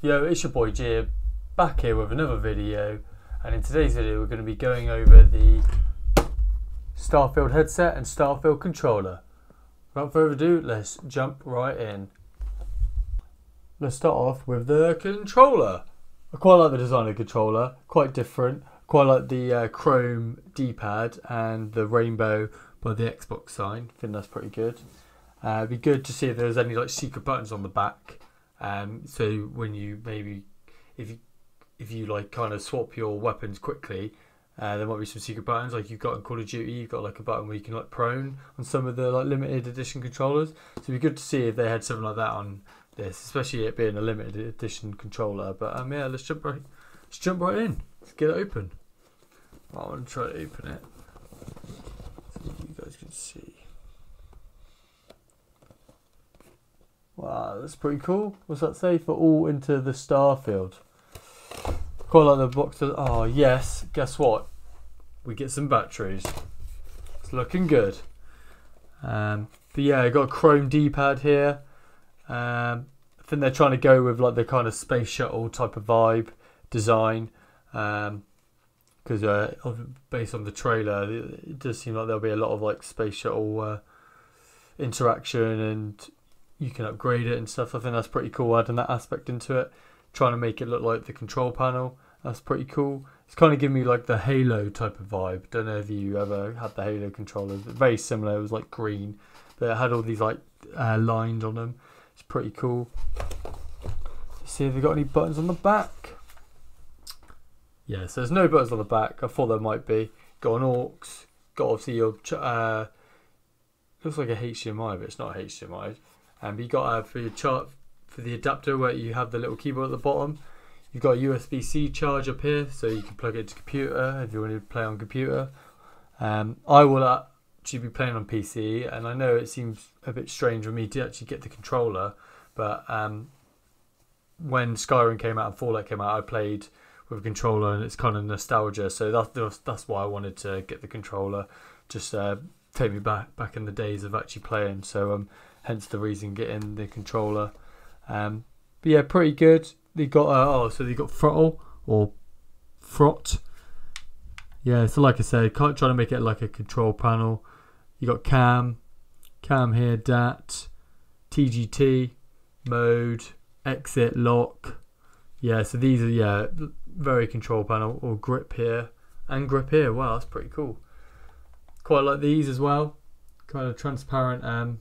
Yo, it's your boy Jib, back here with another video, and in today's video we're going to be going over the Starfield headset and Starfield controller. Without further ado, let's jump right in. Let's start off with the controller. I quite like the design of the controller, quite different. Quite like the uh, chrome D-pad and the rainbow by the Xbox sign. I think that's pretty good. Uh, it'd be good to see if there's any like secret buttons on the back. Um, so when you maybe if you if you like kind of swap your weapons quickly, uh, there might be some secret buttons like you've got in Call of Duty. You've got like a button where you can like prone on some of the like limited edition controllers. So it'd be good to see if they had something like that on this, especially it being a limited edition controller. But um, yeah, let's jump right, let's jump right in. Let's get it open. I want to try to open it so you guys can see. Wow, that's pretty cool. What's that say? For all into the Starfield. Quite like the box. Of, oh yes, guess what? We get some batteries. It's looking good. Um, but yeah, I got a chrome D-pad here. Um, I think they're trying to go with like the kind of space shuttle type of vibe design. Um, because uh, based on the trailer, it does seem like there'll be a lot of like space shuttle uh, interaction, and you can upgrade it and stuff. I think that's pretty cool, adding that aspect into it, trying to make it look like the control panel. That's pretty cool. It's kind of giving me like the Halo type of vibe. Don't know if you ever had the Halo controllers. Very similar. It was like green, but it had all these like uh, lines on them. It's pretty cool. Let's see if they've got any buttons on the back. Yeah, so there's no buttons on the back. I thought there might be. Got an aux. Got obviously your uh, looks like a HDMI, but it's not HDMI. And um, you got uh, for your chart for the adapter where you have the little keyboard at the bottom. You've got a USB-C charge up here, so you can plug it to computer if you want to play on computer. Um, I will actually be playing on PC, and I know it seems a bit strange for me to actually get the controller, but um, when Skyrim came out and Fallout came out, I played with a controller, and it's kind of nostalgia. So that's that's why I wanted to get the controller, just uh, take me back back in the days of actually playing. So um, hence the reason getting the controller. Um, but yeah, pretty good. They got uh, oh, so they got throttle or frot. Yeah, so like I said, trying to make it like a control panel. You got cam, cam here, DAT, TGT, mode, exit, lock. Yeah, so these are yeah very control panel or grip here and grip here. Wow, that's pretty cool. Quite like these as well. Kind of transparent, um,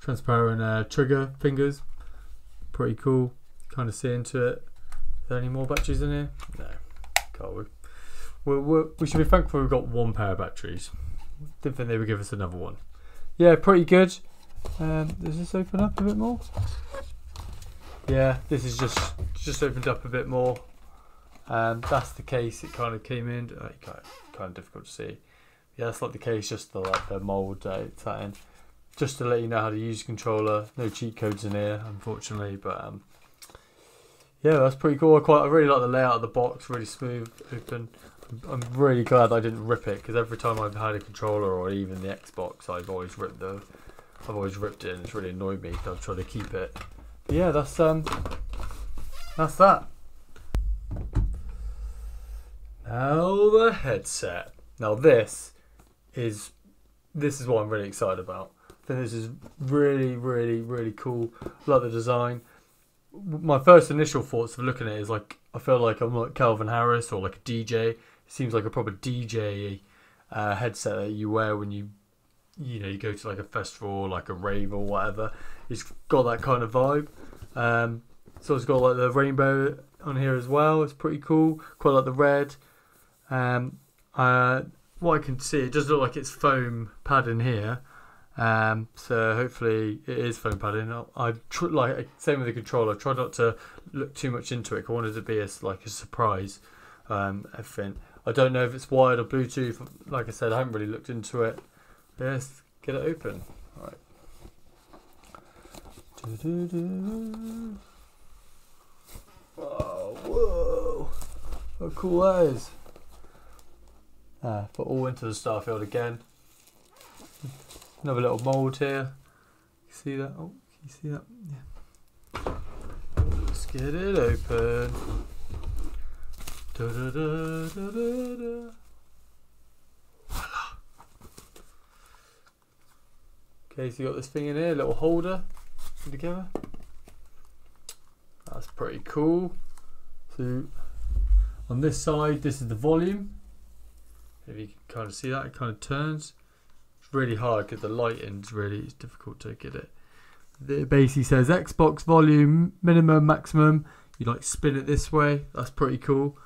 transparent uh, trigger fingers. Pretty cool. Kind of see into it. Are there any more batteries in here? No. Can't we? We're, we're, we should be thankful we've got one pair of batteries. Didn't think they would give us another one. Yeah, pretty good. Um, does this open up a bit more? Yeah, this is just just opened up a bit more. Um, that's the case. It kind of came in. Kind, of, kind of difficult to see. Yeah, that's like the case. Just the like the mold uh, it's in. Just to let you know how to use the controller. No cheat codes in here, unfortunately. But um, yeah, that's pretty cool. I quite. I really like the layout of the box. Really smooth, open. I'm really glad I didn't rip it because every time I've had a controller or even the Xbox, I've always ripped the. I've always ripped it, and it's really annoyed me. I've tried to keep it. But yeah, that's um, that's that. Now the headset. Now this is this is what I'm really excited about. Think this is really, really, really cool. Like the design. My first initial thoughts of looking at it is like I feel like I'm like Calvin Harris or like a DJ. It seems like a proper DJ uh, headset that you wear when you you know you go to like a festival like a rave or whatever. It's got that kind of vibe. Um, so it's got like the rainbow on here as well. It's pretty cool. Quite like the red. Um, uh, what I can see, it does look like it's foam padding here. Um, so hopefully it is foam padding. I tr- like same with the controller. I try not to look too much into it. I wanted to be a, like a surprise. Um, everything. I don't know if it's wired or Bluetooth. Like I said, I haven't really looked into it. Let's get it open. All right. Oh, whoa! How cool that is. Uh, put all into the starfield again. Another little mould here. You see that? Oh, can you see that? Yeah. Let's get it open. Da, da, da. Okay, so you got this thing in here, little holder together. That's pretty cool. So on this side, this is the volume. If you can kind of see that, it kind of turns. Really hard because the lighting's really it's difficult to get it. It basically says Xbox volume minimum, maximum. You like spin it this way. That's pretty cool.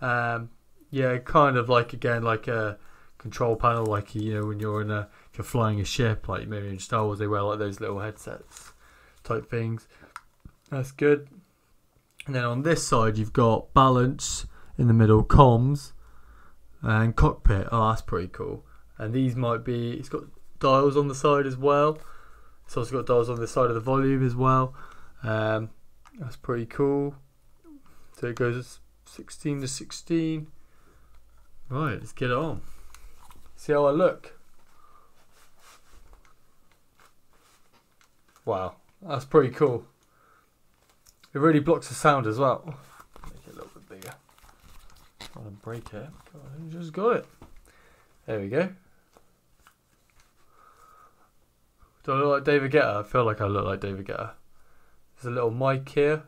Um, yeah, kind of like again like a control panel, like you know when you're in a if you're flying a ship, like maybe in Star Wars they wear like those little headsets type things. That's good. And then on this side you've got balance in the middle, comms, and cockpit. Oh, that's pretty cool. And these might be. It's got dials on the side as well. It's also got dials on the side of the volume as well. Um, that's pretty cool. So it goes 16 to 16. Right, let's get it on. See how I look. Wow, that's pretty cool. It really blocks the sound as well. Make it a little bit bigger. Trying to break it. God, I just got it. There we go. Do I look like David Guetta? I feel like I look like David Guetta. There's a little mic here.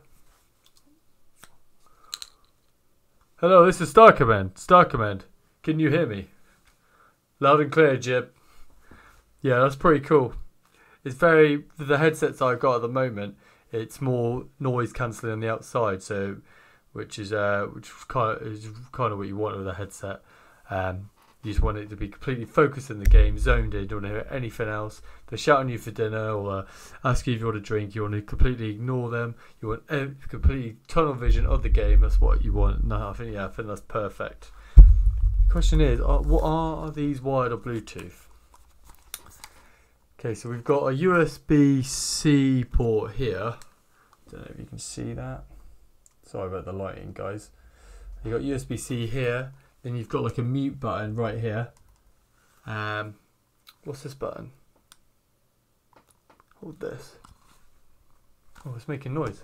Hello, this is Star Command. Star Command. Can you hear me? Loud and clear, Jib. Yeah, that's pretty cool. It's very the headsets I've got at the moment. It's more noise cancelling on the outside, so which is uh which kind of is kind of what you want with a headset. Um, you just want it to be completely focused in the game, zoned in. You don't want to hear anything else. They're shouting you for dinner or uh, asking if you want a drink. You want to completely ignore them. You want uh, completely tunnel vision of the game. That's what you want. No, I think yeah, I think that's perfect. The question is, are, what are these wired or Bluetooth? Okay, so we've got a USB C port here. Don't know if you can see that. Sorry about the lighting, guys. You got USB C here. Then you've got like a mute button right here. Um, what's this button? Hold this. Oh, it's making noise.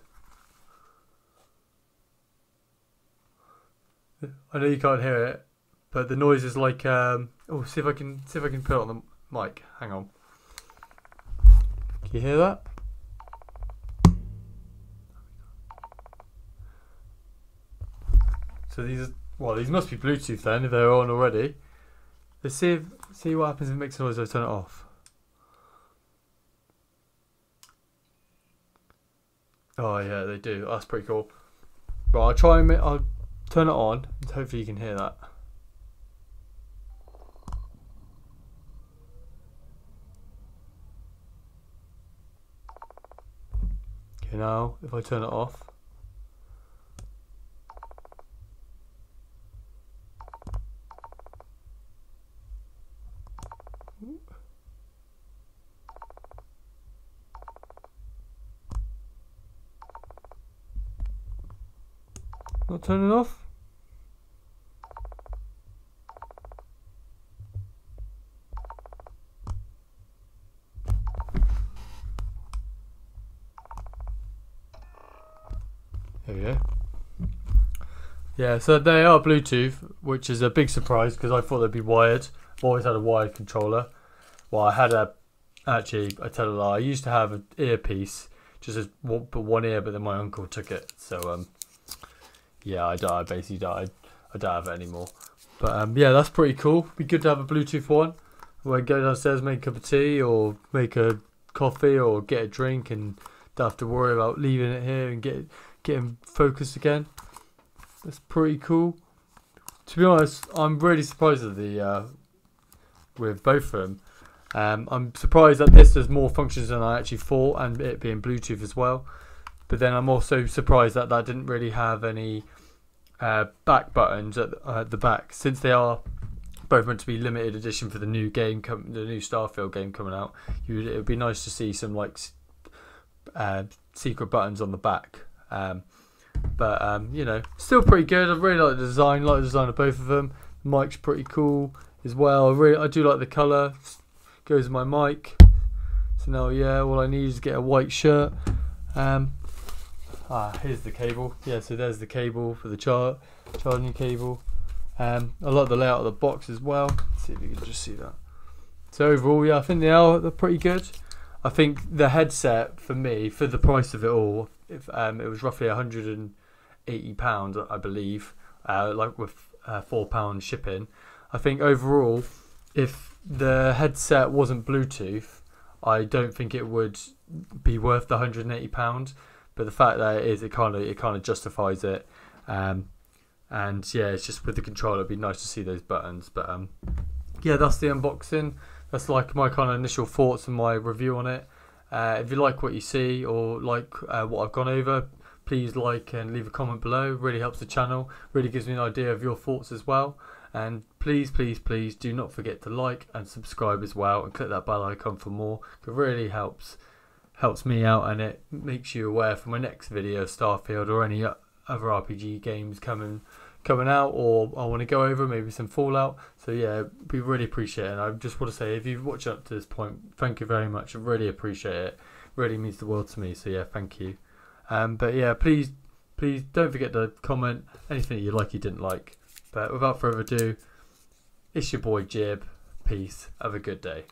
I know you can't hear it, but the noise is like. Um, oh, see if I can see if I can put it on the mic. Hang on. Can you hear that? So these well, these must be Bluetooth then if they're on already. Let's see if see what happens if it makes noise. I turn it off. Oh yeah, they do. That's pretty cool. Right, I'll try and make, I'll turn it on and hopefully you can hear that. Okay, now if I turn it off. Not turning off? There we go. Yeah, so they are Bluetooth, which is a big surprise because I thought they'd be wired. I've always had a wired controller. Well, I had a actually I tell a lie. I used to have an earpiece, just as one, but one ear, but then my uncle took it. So um, yeah, I died. Basically died. I don't have it anymore. But um, yeah, that's pretty cool. Be good to have a Bluetooth one. When I go downstairs, make a cup of tea or make a coffee or get a drink, and don't have to worry about leaving it here and get getting focused again. That's pretty cool. To be honest, I'm really surprised at the uh, with both of them. Um, I'm surprised that this has more functions than I actually thought, and it being Bluetooth as well. But then I'm also surprised that that didn't really have any uh, back buttons at uh, the back, since they are both meant to be limited edition for the new game, com- the new Starfield game coming out. Would, it would be nice to see some like uh, secret buttons on the back. Um, but um, you know, still pretty good. I really like the design. Like the design of both of them. The mic's pretty cool as well. I really, I do like the color. Goes my mic. So now, yeah, all I need is get a white shirt. Um, Ah, here's the cable. Yeah, so there's the cable for the char charging cable. Um, I like the layout of the box as well. Let's see if you can just see that. So overall, yeah, I think they are they're pretty good. I think the headset for me, for the price of it all, if um, it was roughly 180 pounds, I believe, uh, like with uh, four pound shipping. I think overall, if the headset wasn't Bluetooth, I don't think it would be worth the 180 pound. But the fact that it is, it kind of it kind of justifies it. Um, and yeah, it's just with the controller, it'd be nice to see those buttons. But um, yeah, that's the unboxing. That's like my kind of initial thoughts and my review on it. Uh, if you like what you see or like uh, what I've gone over, please like and leave a comment below. Really helps the channel. Really gives me an idea of your thoughts as well. And please, please, please do not forget to like and subscribe as well, and click that bell icon for more. It really helps helps me out, and it makes you aware for my next video, Starfield or any other RPG games coming coming out or I want to go over maybe some Fallout. So yeah, we really appreciate it. And I just want to say if you've watched up to this point, thank you very much. I really appreciate it. Really means the world to me. So yeah, thank you. Um, but yeah, please, please don't forget to comment anything you like, you didn't like. But without further ado, it's your boy Jib. Peace. Have a good day.